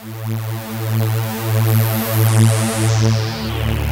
Thank you.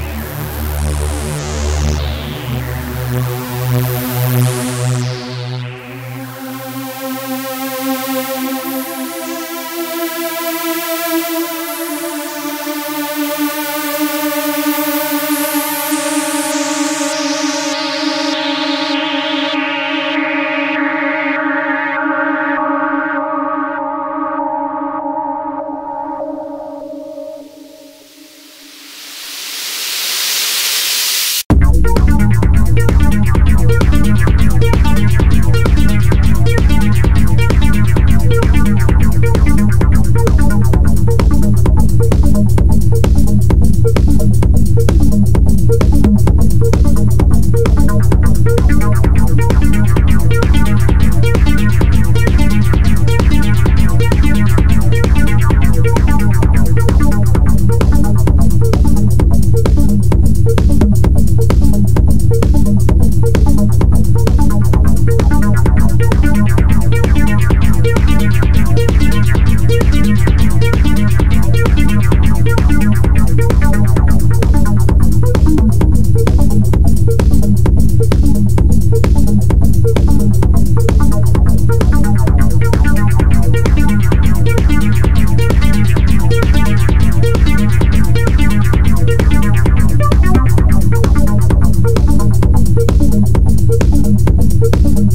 thank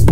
you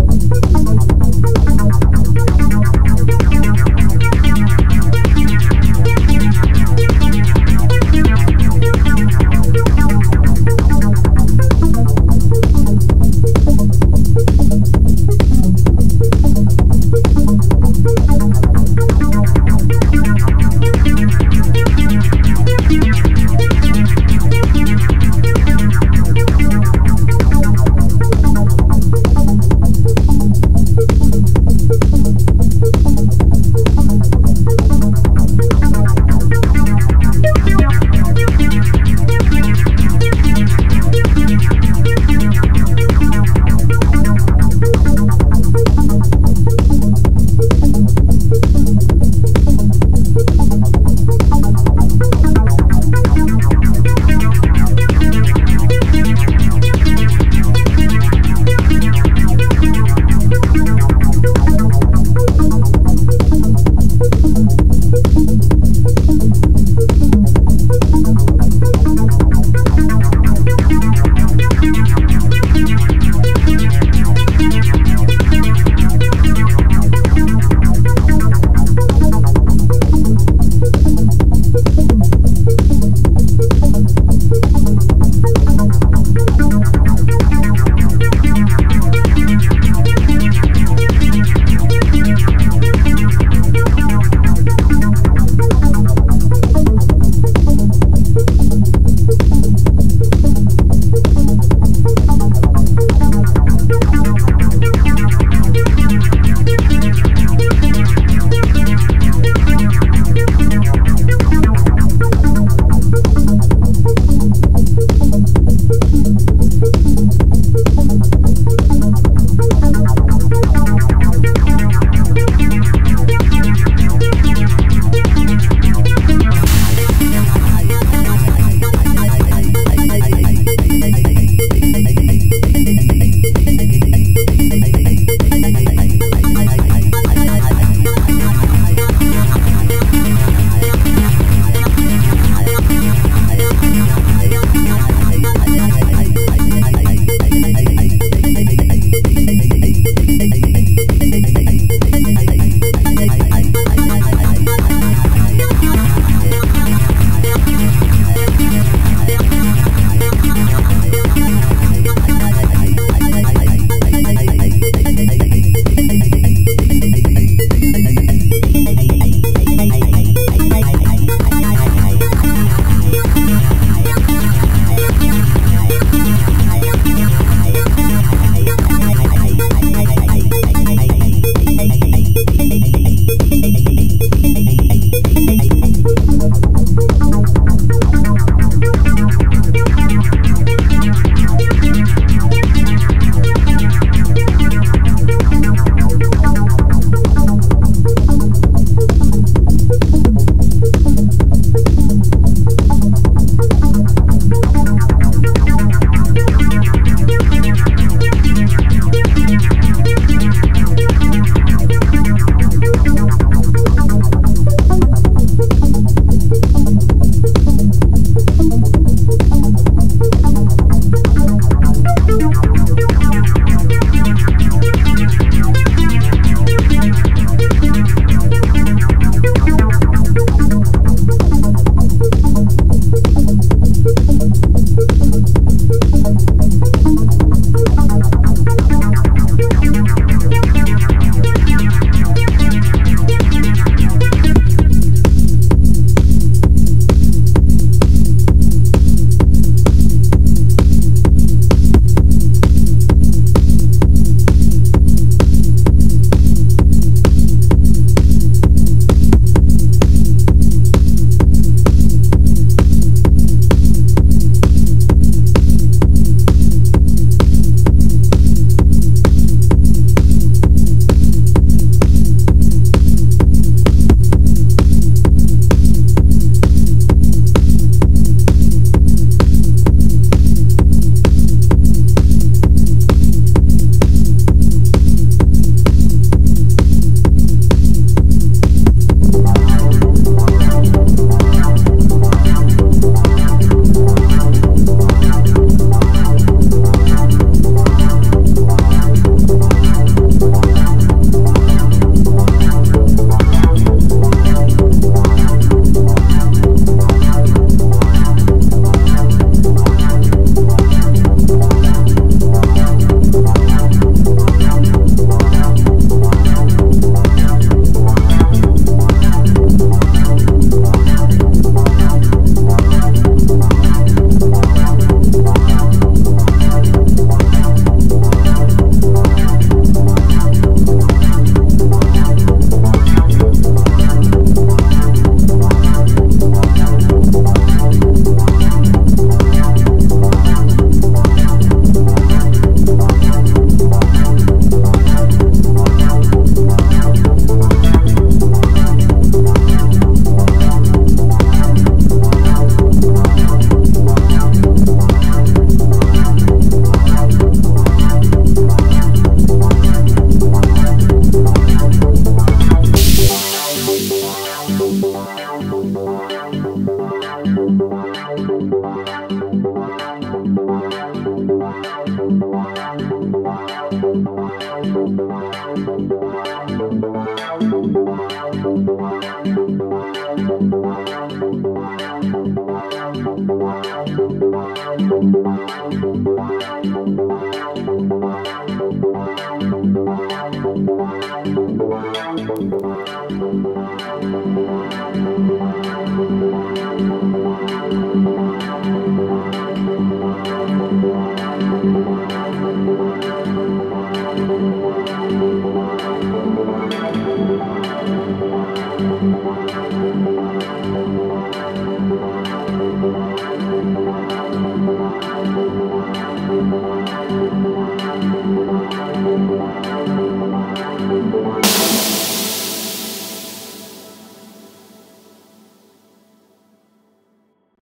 Música